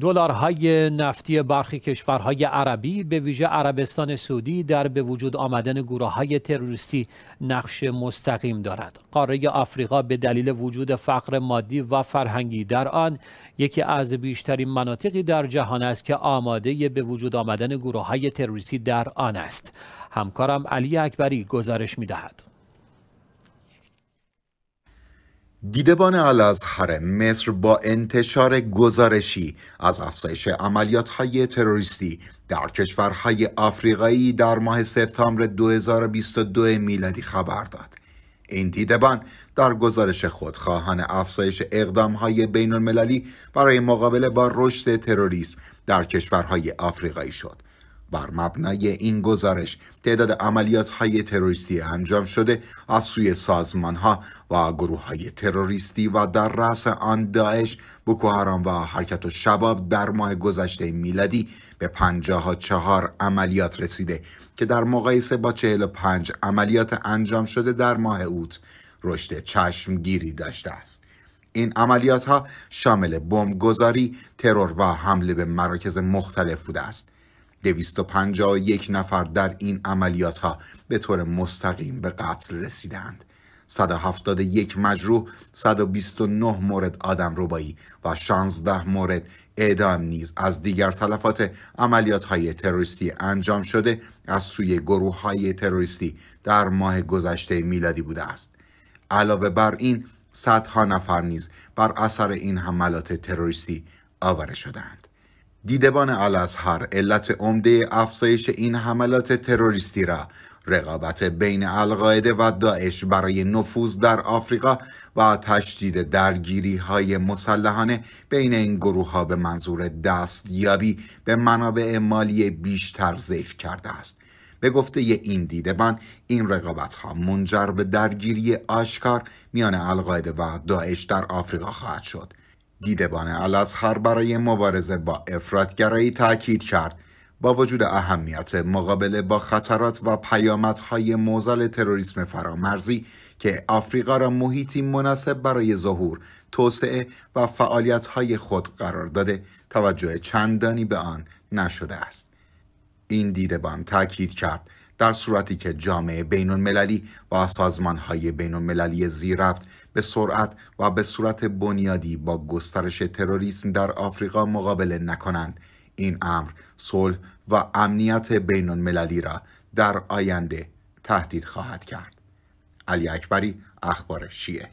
دلارهای نفتی برخی کشورهای عربی به ویژه عربستان سعودی در به وجود آمدن گروه های تروریستی نقش مستقیم دارد. قاره آفریقا به دلیل وجود فقر مادی و فرهنگی در آن یکی از بیشترین مناطقی در جهان است که آماده به وجود آمدن گروه های تروریستی در آن است. همکارم علی اکبری گزارش می دهد. دیدبان الازهر مصر با انتشار گزارشی از افزایش عملیات های تروریستی در کشورهای آفریقایی در ماه سپتامبر 2022 میلادی خبر داد. این دیدبان در گزارش خود خواهان افزایش اقدام های بین المللی برای مقابله با رشد تروریسم در کشورهای آفریقایی شد. بر مبنای این گزارش تعداد عملیات های تروریستی انجام شده از سوی سازمان ها و گروه های تروریستی و در رأس آن داعش بوکوهرام و حرکت و شباب در ماه گذشته میلادی به چهار عملیات رسیده که در مقایسه با 45 عملیات انجام شده در ماه اوت رشد چشمگیری داشته است. این عملیات ها شامل گذاری، ترور و حمله به مراکز مختلف بوده است. 251 نفر در این عملیات ها به طور مستقیم به قتل رسیدند. 171 مجروح 129 مورد آدم ربایی و 16 مورد اعدام نیز از دیگر تلفات عملیات های تروریستی انجام شده از سوی گروه های تروریستی در ماه گذشته میلادی بوده است. علاوه بر این صدها نفر نیز بر اثر این حملات تروریستی آواره شدند. دیدبان الازهر علت عمده افزایش این حملات تروریستی را. رقابت بین القاعده و داعش برای نفوذ در آفریقا و تشدید درگیری های مسلحانه بین این گروه ها به منظور دستیابی به منابع مالی بیشتر ضعف کرده است. به گفته این دیدبان این رقابت ها منجر به درگیری آشکار میان القاعده و داعش در آفریقا خواهد شد. دیدبان الازهر برای مبارزه با افرادگرایی تاکید کرد با وجود اهمیت مقابله با خطرات و پیامدهای موزل تروریسم فرامرزی که آفریقا را محیطی مناسب برای ظهور، توسعه و فعالیتهای خود قرار داده توجه چندانی به آن نشده است. این دیدبان تاکید کرد در صورتی که جامعه بین المللی و سازمان های بین المللی زیرفت به سرعت و به صورت بنیادی با گسترش تروریسم در آفریقا مقابله نکنند. این امر صلح و امنیت بین المللی را در آینده تهدید خواهد کرد. علی اکبری اخبار شیعه.